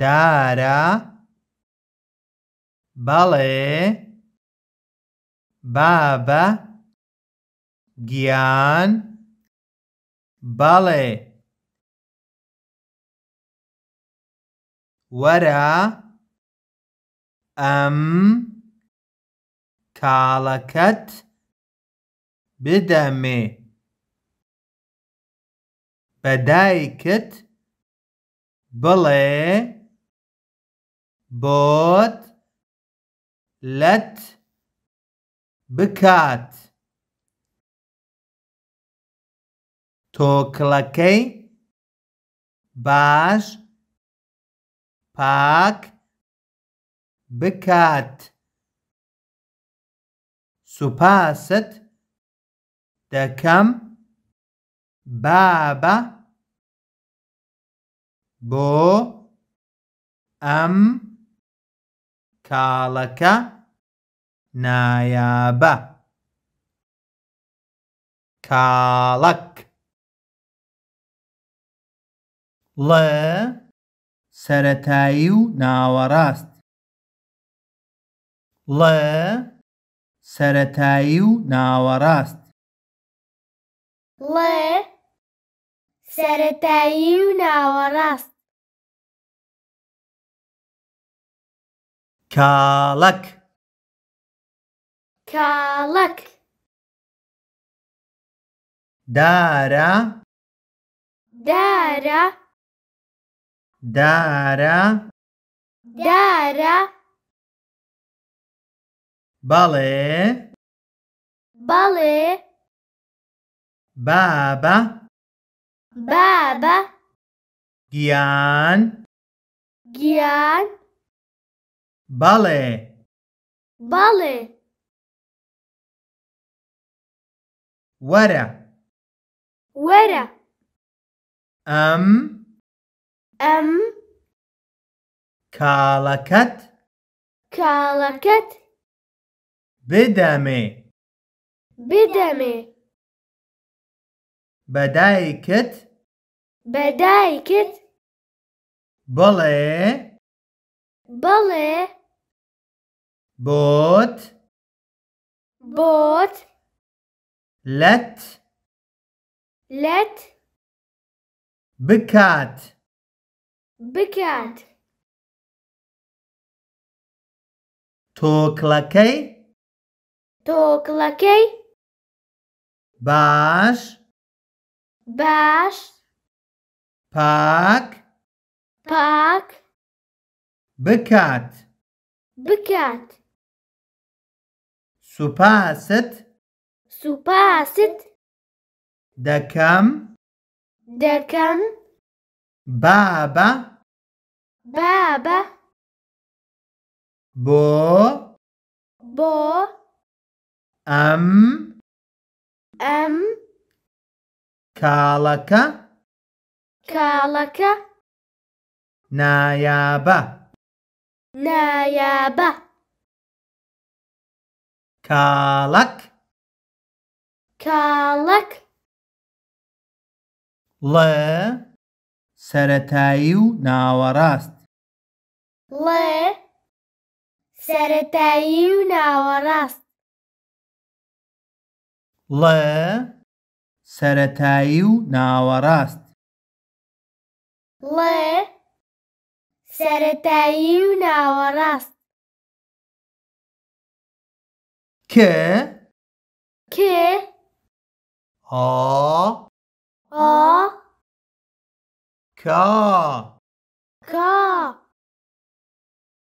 دارا، بەڵێ بابە گیان، بەڵێ. وەرە ئەم کاڵەکەت بدەمێ، بە دایکت بڵێ بۆت لەت بکات. تۆکڵەکەی باش پاک بکات. سوپاست دەکەم بابە بۆ ئەم کاڵەکە نایابە. کاڵەک. ڵ سەرەتایی و ناوەڕاست ڵ سەرەتایی و ناوەڕاست. ڵ سەرەتایی و ناوەڕاست. کاڵەک. کاڵەک. دارە. دارە. دارە. دارە. بەڵێ. بەڵێ. بابە. بابە. گیان. گیان. بەڵێ. بەڵێ. وەرە. وەرە. ئەم. ئەم. کاڵەکەت. کاڵەکەت. بدەمێ. بدەمێ. بە دایکت؟ بە دایکت؟ بڵێ. بڵێ. بۆت؟ بۆت؟ لەت؟ لەت؟ بکات؟ بکات؟ تۆکڵەکەی؟ تۆ کڵەکەی؟ باش. باش. پاک. پاک. بکات. بکات. سوپاست. سوپاست. دەکەم. دەکەم. بابە. بابە. بۆ. بۆ؟ ئەم؟ ئەم؟ کاڵەکە؟ کاڵەکە؟ نایابە؟ نایابە؟ کاڵەک؟ کاڵەک؟ ڵێ سەرەتایی و ناوەڕاست؟ ڵێ سەرەتایی و ناوەڕاست. ڵ سەرەتایی و ناوەڕاست. ڵ سەرەتایی و ناوەڕاست. ک ک ئا ئا کا کا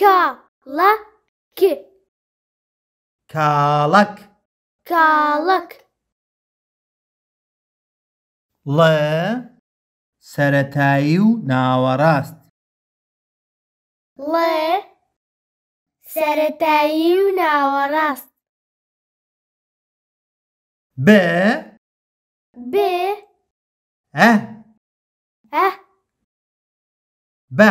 کا ڵە ک کاڵەک کاڵەک. ڵ سەرەتایی و ناوەڕاست. ڵ سەرەتایی و ناوەڕاست. ب ب ە ە. بە.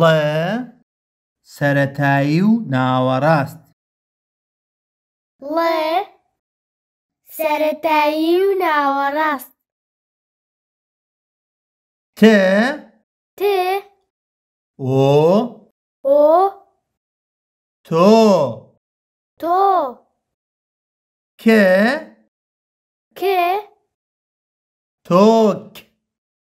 ڵە. سەرەتایی و ناوەڕاست. ڵە. سەرەتایی و ناوەڕاست. ت. ت. ئۆ. ئۆ. تۆ. تۆ. ک. ک. تۆک.